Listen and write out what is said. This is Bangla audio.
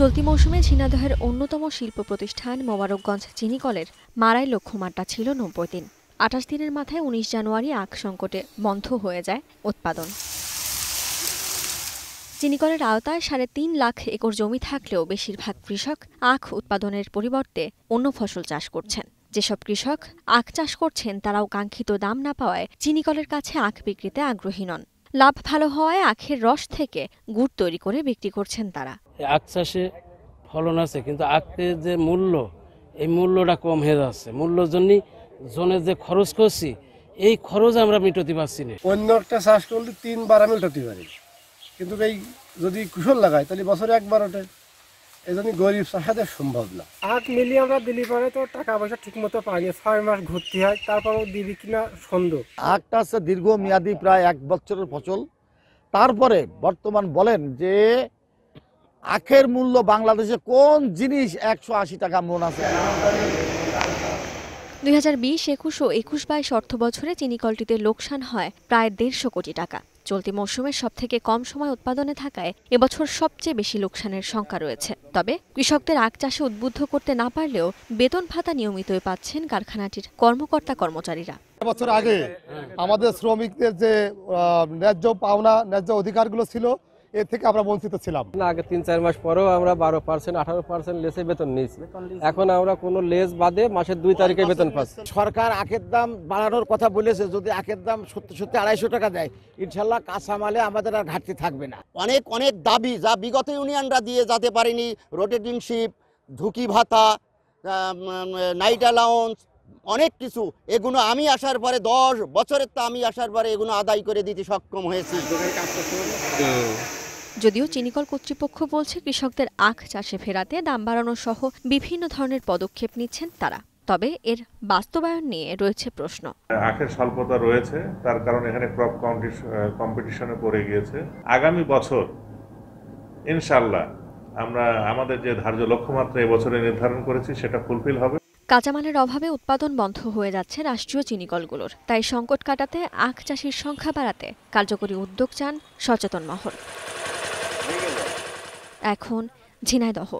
চলতি মৌসুমে ঝিনাদহের অন্যতম শিল্প প্রতিষ্ঠান মোবারকগঞ্জ চিনিকলের মারাই লক্ষ্যমাত্রা ছিল নব্বই দিন। আঠাশ দিনের মাথায় উনিশ জানুয়ারি আখ সংকটে বন্ধ হয়ে যায় উৎপাদন। চিনিকলের আওতায় সাড়ে তিন লাখ একর জমি থাকলেও বেশিরভাগ কৃষক আখ উৎপাদনের পরিবর্তে অন্য ফসল চাষ করছেন। যেসব কৃষক আখ চাষ করছেন তারাও কাঙ্ক্ষিত দাম না পাওয়ায় চিনিকলের কাছে আখ বিক্রিতে আগ্রহী নন। লাভ ভালো হওয়ায় আখের রস থেকে গুড় তৈরি করে বিক্রি করছেন তারা। আখ চাষে ফলন আছে কিন্তু আখের যে মূল্য এই মূল্যটা কম হয়ে যাচ্ছে। মূল্যর জন্যই জনের যে খরচ করছি এই খরচ আমরা মিটাতে পারছি না। অন্য একটা চাষ করলে তিনবার আমি মেটাতে পারি। কিন্তু এই যদি কুশল লাগাই তাহলে বছরে একবার ওঠে। এই গরিব চাষাদের সম্ভব না। আখ মিলিয়ে আমরা দিলি পরে তো টাকা পয়সা ঠিক মতো পাই না ছয় মাস ঘুরতে হয় তারপরেও দিবি কিনা সন্দেহ। আখটা হচ্ছে দীর্ঘমেয়াদী প্রায় এক বছরের ফসল। তারপরে বর্তমান বলেন যে আখের মূল্য বাংলাদেশে কোন জিনিস একশো আশি টাকা মন আছে? দুই হাজার বিশ একুশ ও একুশ বাইশ অর্থ বছরে চিনিকলটিতে লোকসান হয় প্রায় দেড়শো কোটি টাকা। চলতি মৌসুমে সবথেকে কম সময় উৎপাদনে থাকায় এবছর সবচেয়ে বেশি লোকসানের শঙ্কা রয়েছে। তবে কৃষকদের আখ চাষে উদ্বুদ্ধ করতে না পারলেও বেতন ভাতা নিয়মিতই পাচ্ছেন কারখানাটির কর্মকর্তা কর্মচারীরা। বছর আগে আমাদের শ্রমিকদের যে ন্যায্য পাওনা, ন্যায্য অধিকারগুলো ছিল এর থেকে আমরা বঞ্চিত ছিলাম। না আগে তিন চার মাস পরেও আমরা বারো পার্সেন্ট আঠারো পার্সেন্ট লেসে বেতন নিয়েছি। এখন আমরা কোনো লেস বাদে মাসের দুই তারিখে বেতন পাচ্ছি। সরকার আখের দাম বাড়ানোর কথা বলেছে যদি আখের দাম সত্যি সত্যি আড়াইশো টাকা দেয় ইনশাল্লাহ কাঁচামালে আমাদের আর ঘাটতি থাকবে না। অনেক অনেক দাবি যা বিগত ইউনিয়নরা দিয়ে যেতে পারেনি রোটেটিং শিপ ঝুঁকি ভাতা নাইট অ্যালাউন্স অনেক কিছু। এগুলো আমি আসার পরে দশ বছরের তো আমি আসার পরে এগুলো আদায় করে দিতে সক্ষম হয়েছি। যদিও চিনিকল কর্তৃপক্ষ বলছে কৃষকদের আখ চাষে ফেরাতে দাম বাড়ানো সহ বিভিন্ন ধরনের পদক্ষেপ নিচ্ছেন তারা। তবে এর বাস্তবায়ন নিয়ে রয়েছে প্রশ্ন। আখের স্বল্পতা রয়েছে তার কারণ এখানে ক্রপ কম্পিটিশনে পড়ে গিয়েছে। আগামী বছর ইনশাল্লাহ আমরা আমাদের যে ধার্য লক্ষ্যমাত্রা এবছরে নির্ধারণ করেছি সেটা ফুলফিল হবে। কাঁচামালের অভাবে উৎপাদন বন্ধ হয়ে যাচ্ছে রাষ্ট্রীয় চিনিকলগুলোর। তাই সংকট কাটাতে আখ চাষির সংখ্যা বাড়াতে কার্যকরী উদ্যোগ চান সচেতন মহল। এখন ঝিনাইদহ।